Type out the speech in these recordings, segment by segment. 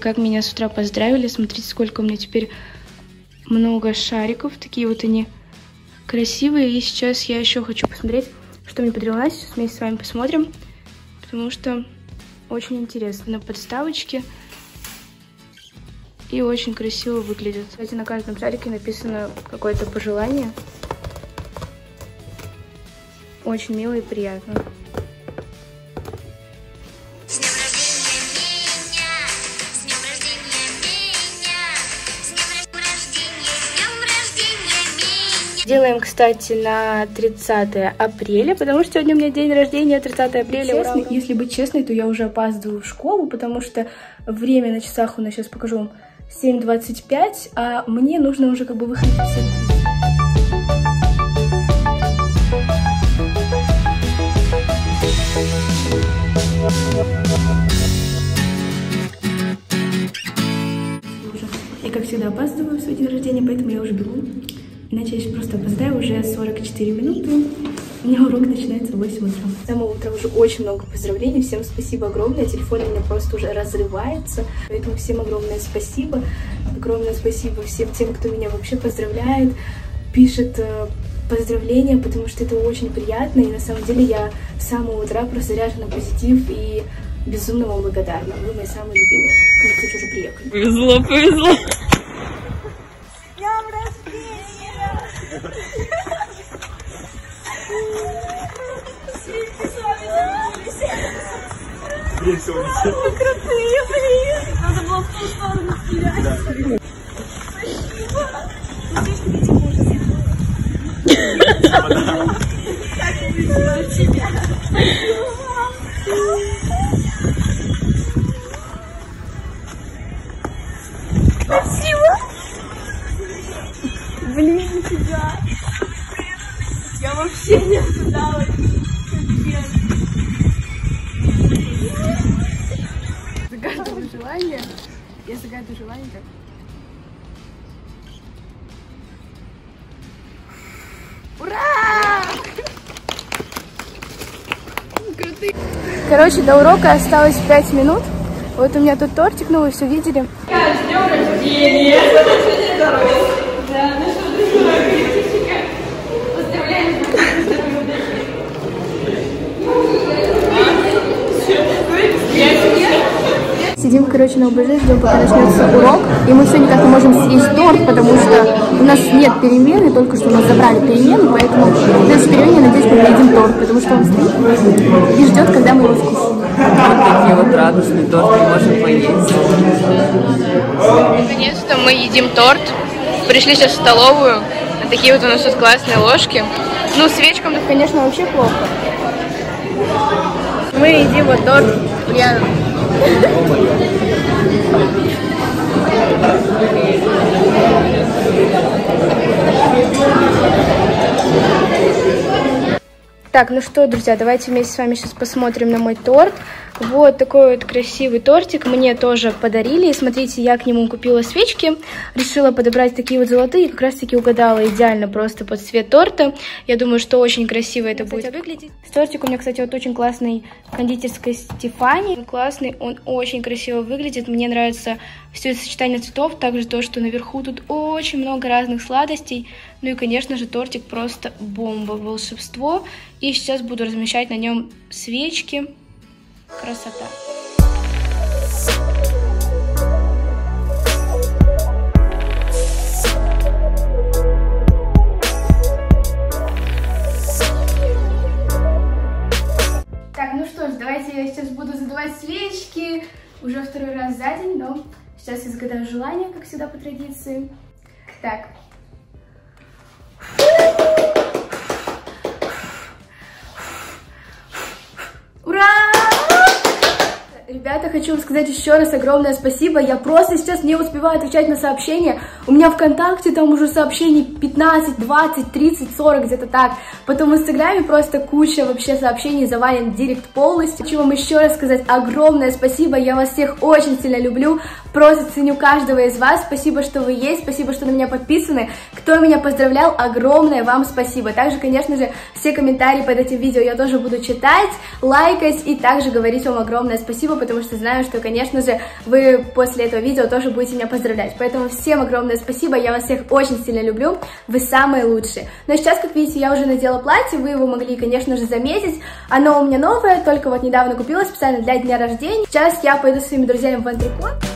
как меня с утра поздравили. Смотрите, сколько у меня теперь много шариков. Такие вот они красивые. И сейчас я еще хочу посмотреть, что мне подарила Настя. Сейчас вместе с вами посмотрим. Потому что очень интересно. На подставочке. И очень красиво выглядит. Кстати, на каждом шарике написано какое-то пожелание. Очень мило и приятно. Делаем, кстати, на 30 апреля, потому что сегодня у меня день рождения, 30 апреля. Честно, если быть честной, то я уже опаздываю в школу, потому что время на часах у нас, сейчас покажу вам, 7.25, а мне нужно уже как бы выходить в 7. Я, как всегда, опаздываю в свой день рождения, поэтому я уже бегу. Иначе я сейчас просто опоздаю, уже 44 минуты. У меня урок начинается в 8 утра. С самого утра уже очень много поздравлений. Всем спасибо огромное. Телефон у меня просто уже разрывается. Поэтому всем огромное спасибо. Огромное спасибо всем тем, кто меня вообще поздравляет, пишет э, поздравления, потому что это очень приятно. И на самом деле я с самого утра просто заряжена на позитив и безумно вам благодарна. Вы мои самые любимые. Мы, кстати, уже приехали. Повезло, повезло. Вы крутые, блин! Надо было в ту сторону стрелять. Спасибо. Как повезло тебе. Спасибо. Блин, нифига. Я вообще не ожидала. Загадываю желание. Я загадываю желание как... Ура! Крутые. Короче, до урока осталось 5 минут. Вот у меня тут тортик, ну вы все видели. Сидим, короче, на ОБЖ, ждем, пока начнется урок. И мы все никак не можем съесть торт, потому что у нас нет перемены, только что у нас забрали перемену, поэтому в следующей перемене, надеюсь, мы поедим торт, потому что он стоит и ждет, когда мы его вкусим. Вот такие вот радостные торты можем поесть. Наконец-то мы едим торт. Пришли сейчас в столовую. Такие вот у нас тут классные ложки. Ну, свечкам тут, конечно, вообще плохо. Мы едим вот торт. Я... Так, ну что, друзья, давайте вместе с вами сейчас посмотрим на мой торт. Вот такой вот красивый тортик мне тоже подарили. И смотрите, я к нему купила свечки. Решила подобрать такие вот золотые. Как раз таки угадала идеально просто под цвет торта. Я думаю, что очень красиво это будет выглядеть. Тортик у меня, кстати, вот очень классный кондитерской Стефани. Он классный, он очень красиво выглядит. Мне нравится все это сочетание цветов. Также то, что наверху тут очень много разных сладостей. Ну и, конечно же, тортик просто бомба, волшебство. И сейчас буду размещать на нем свечки. Красота. Так, ну что ж, давайте я сейчас буду задавать свечки уже второй раз за день, но сейчас я загадаю желание, как всегда по традиции. Так. Ребята, хочу вам сказать еще раз огромное спасибо. Я просто сейчас не успеваю отвечать на сообщения. У меня ВКонтакте там уже сообщений 15, 20, 30, 40, где-то так. Потом в Инстаграме просто куча вообще сообщений, завален директ полностью. Хочу вам еще раз сказать огромное спасибо, я вас всех очень сильно люблю, просто ценю каждого из вас. Спасибо, что вы есть, спасибо, что на меня подписаны. Кто меня поздравлял, огромное вам спасибо. Также, конечно же, все комментарии под этим видео я тоже буду читать, лайкать и также говорить вам огромное спасибо, потому что знаю, что, конечно же, вы после этого видео тоже будете меня поздравлять. Поэтому всем огромное спасибо, я вас всех очень сильно люблю, вы самые лучшие. Но сейчас, как видите, я уже надела платье, вы его могли, конечно же, заметить. Оно у меня новое, только вот недавно купила специально для дня рождения. Сейчас я пойду со своими друзьями в антрикот.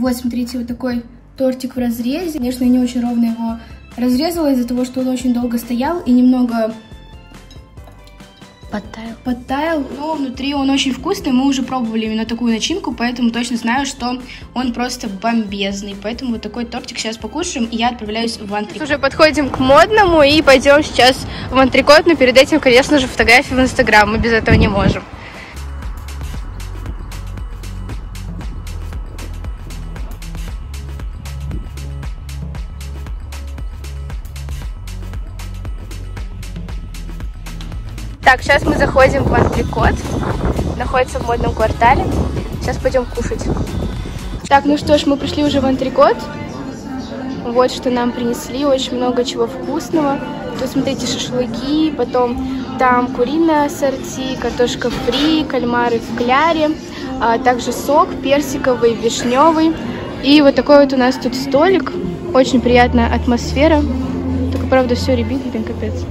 Вот, смотрите, вот такой тортик в разрезе. Конечно, я не очень ровно его разрезала из-за того, что он очень долго стоял и немного Подтаял. подтаял. Но внутри он очень вкусный. Мы уже пробовали именно такую начинку, поэтому точно знаю, что он просто бомбезный. Поэтому вот такой тортик сейчас покушаем, и я отправляюсь в антрикот. Уже подходим к модному и пойдем сейчас в антрикот, но перед этим, конечно же, фотографии в Инстаграм. Мы без этого не можем. Так, сейчас мы заходим в антрикот. Находится в модном квартале. Сейчас пойдем кушать. Так, ну что ж, мы пришли уже в антрикот. Вот что нам принесли. Очень много чего вкусного. Тут, смотрите, шашлыки, потом там куриное ассорти, картошка фри, кальмары в кляре, а также сок персиковый, вишневый. И вот такой вот у нас тут столик. Очень приятная атмосфера. Только, правда, все ребит, капец.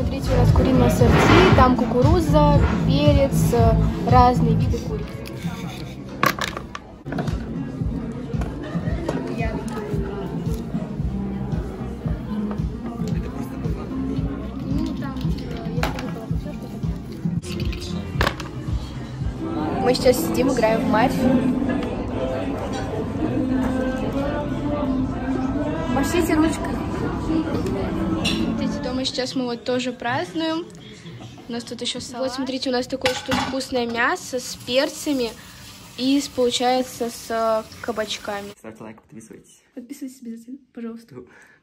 Смотрите, у нас куриное ассорти, там кукуруза, перец, э, разные виды курицы. Мы сейчас сидим, играем в мафию. Пошлите ручкой. Смотрите, дома сейчас мы вот тоже празднуем. У нас тут еще салат. Вот, смотрите, у нас такое что вкусное мясо с перцами и, с, получается, с э, кабачками. Ставьте лайк, подписывайтесь. Подписывайтесь обязательно, пожалуйста.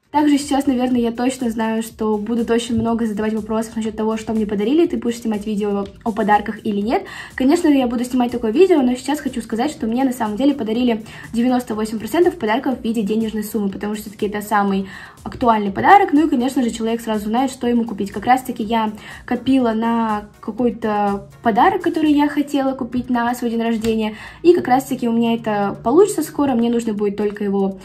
Также сейчас, наверное, я точно знаю, что будут очень много задавать вопросов насчет того, что мне подарили, ты будешь снимать видео о подарках или нет. Конечно же, я буду снимать такое видео, но сейчас хочу сказать, что мне на самом деле подарили 98% подарков в виде денежной суммы, потому что все-таки это самый актуальный подарок, ну и, конечно же, человек сразу знает, что ему купить. Как раз-таки я копила на какой-то подарок, который я хотела купить на свой день рождения, и как раз-таки у меня это получится скоро, мне нужно будет только его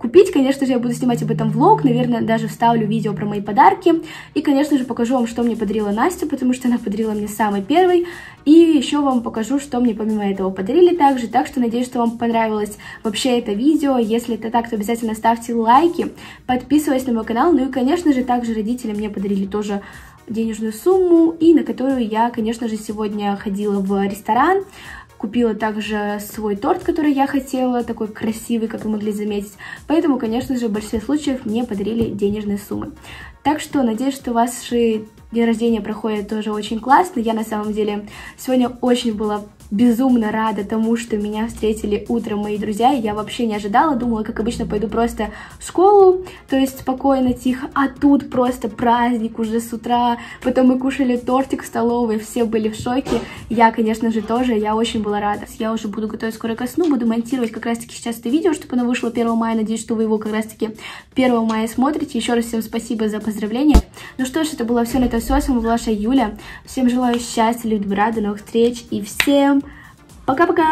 купить. Конечно же, я буду снимать об этом влог, наверное, даже вставлю видео про мои подарки. И, конечно же, покажу вам, что мне подарила Настя, потому что она подарила мне самый первый. И еще вам покажу, что мне помимо этого подарили также. Так что надеюсь, что вам понравилось вообще это видео. Если это так, то обязательно ставьте лайки, подписывайтесь на мой канал. Ну и, конечно же, также родители мне подарили тоже денежную сумму, и на которую я, конечно же, сегодня ходила в ресторан. Купила также свой торт, который я хотела, такой красивый, как вы могли заметить. Поэтому, конечно же, в большинстве случаев мне подарили денежные суммы. Так что надеюсь, что ваши день рождения проходит тоже очень классно. Я на самом деле сегодня очень была безумно рада тому, что меня встретили утром мои друзья. Я вообще не ожидала, думала, как обычно, пойду просто в школу, то есть спокойно, тихо. А тут просто праздник уже с утра. Потом мы кушали тортик в столовой, все были в шоке. Я, конечно же, тоже, я очень была рада. Я уже буду готовить скоро ко сну, буду монтировать как раз-таки сейчас это видео, чтобы оно вышло 1 мая. Надеюсь, что вы его как раз-таки 1 мая смотрите. Еще раз всем спасибо за поздравления. Ну что ж, это было все на это все. С вами была Юля. Всем желаю счастья, любви, до новых встреч и всем Paka-paka!